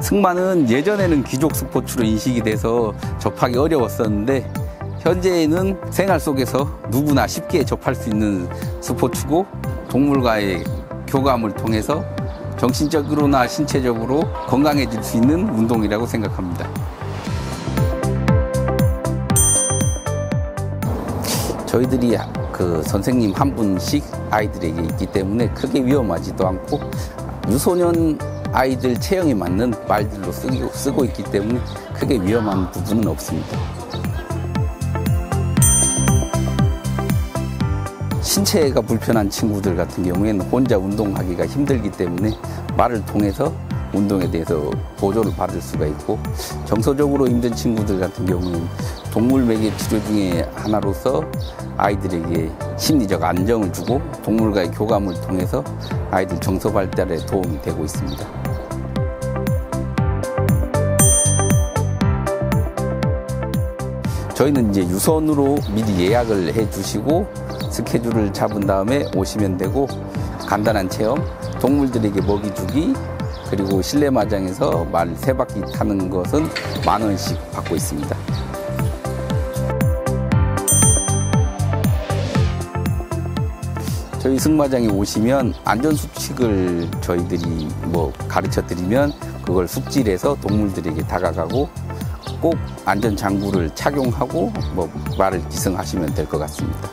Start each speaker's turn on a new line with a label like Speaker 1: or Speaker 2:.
Speaker 1: 승마는 예전에는 귀족 스포츠로 인식이 돼서 접하기 어려웠었는데 현재는 생활 속에서 누구나 쉽게 접할 수 있는 스포츠고 동물과의 교감을 통해서 정신적으로나 신체적으로 건강해질 수 있는 운동이라고 생각합니다. 저희들이 그 선생님 한 분씩 아이들에게 있기 때문에 크게 위험하지도 않고 유소년 아이들 체형에 맞는 말들로 쓰고, 쓰고 있기 때문에 크게 위험한 부분은 없습니다. 신체가 불편한 친구들 같은 경우에는 혼자 운동하기가 힘들기 때문에 말을 통해서 운동에 대해서 보조를 받을 수가 있고 정서적으로 힘든 친구들 같은 경우는 동물 매개 치료 중에 하나로서 아이들에게 심리적 안정을 주고 동물과의 교감을 통해서 아이들 정서 발달에 도움이 되고 있습니다. 저희는 이제 유선으로 미리 예약을 해 주시고 스케줄을 잡은 다음에 오시면 되고 간단한 체험, 동물들에게 먹이 주기, 그리고 실내 마장에서 말 세 바퀴 타는 것은 만 원씩 받고 있습니다. 저희 승마장에 오시면 안전 수칙을 저희들이 뭐 가르쳐 드리면 그걸 숙지해서 동물들에게 다가가고 꼭 안전 장구를 착용하고 뭐 말을 기승하시면 될 것 같습니다.